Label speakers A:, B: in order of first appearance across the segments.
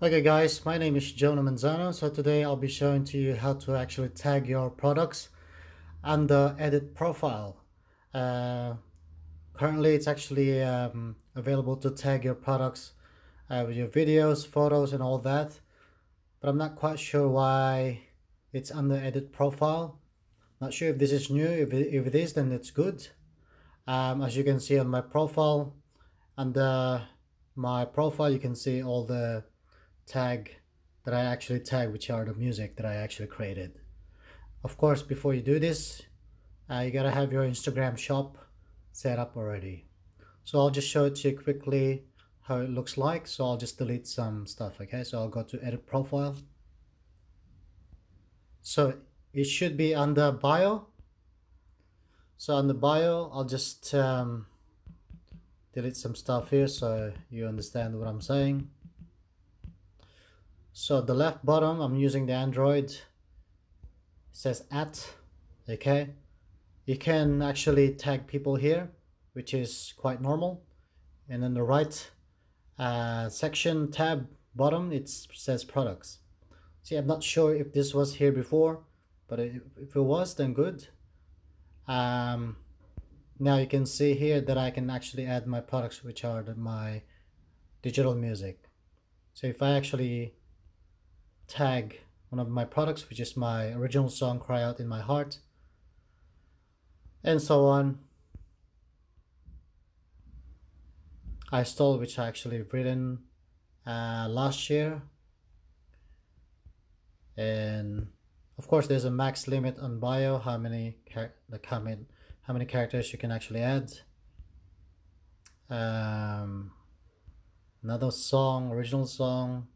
A: Okay guys, my name is Jonah Manzano. So today I'll be showing to you how to actually tag your products under edit profile. Uh, currently it's actually um, available to tag your products uh, with your videos, photos and all that. But I'm not quite sure why it's under edit profile. Not sure if this is new. If it, if it is, then it's good. Um, as you can see on my profile, under my profile, you can see all the tag that I actually tag, which are the music that I actually created. Of course, before you do this, uh, you gotta have your Instagram shop set up already. So I'll just show it to you quickly how it looks like. So I'll just delete some stuff, okay? So I'll go to edit profile. So it should be under bio. So the bio, I'll just um, delete some stuff here so you understand what I'm saying. So the left bottom, I'm using the Android, it says at, okay? You can actually tag people here, which is quite normal. And then the right uh, section tab bottom, it says products. See, I'm not sure if this was here before, but if, if it was, then good. Um, now you can see here that I can actually add my products, which are the, my digital music. So if I actually tag one of my products, which is my original song, Cry Out in My Heart, and so on. I stole, which I actually written uh, last year. And of course, there's a max limit on bio, how many like how many, how many characters you can actually add. Um, another song, original song,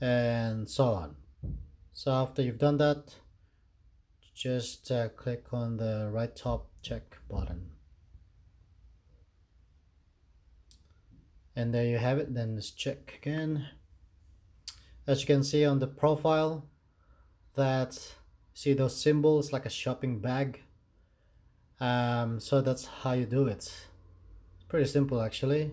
A: and so on. So after you've done that just uh, click on the right top check button. And there you have it. Then let's check again. As you can see on the profile that see those symbols like a shopping bag? Um, so that's how you do it. Pretty simple actually.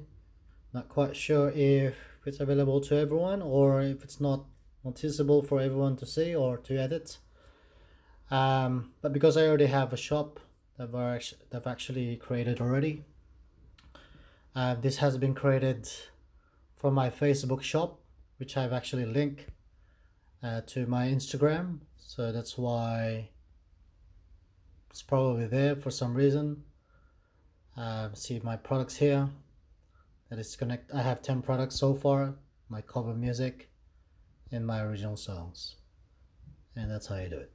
A: Not quite sure if it's available to everyone or if it's not noticeable for everyone to see or to edit. Um, but because I already have a shop that I've actually created already, uh, this has been created from my Facebook shop, which I've actually linked uh, to my Instagram. So that's why it's probably there for some reason. Uh, see my products here that is connect I have 10 products so far my cover music and my original songs. And that's how you do it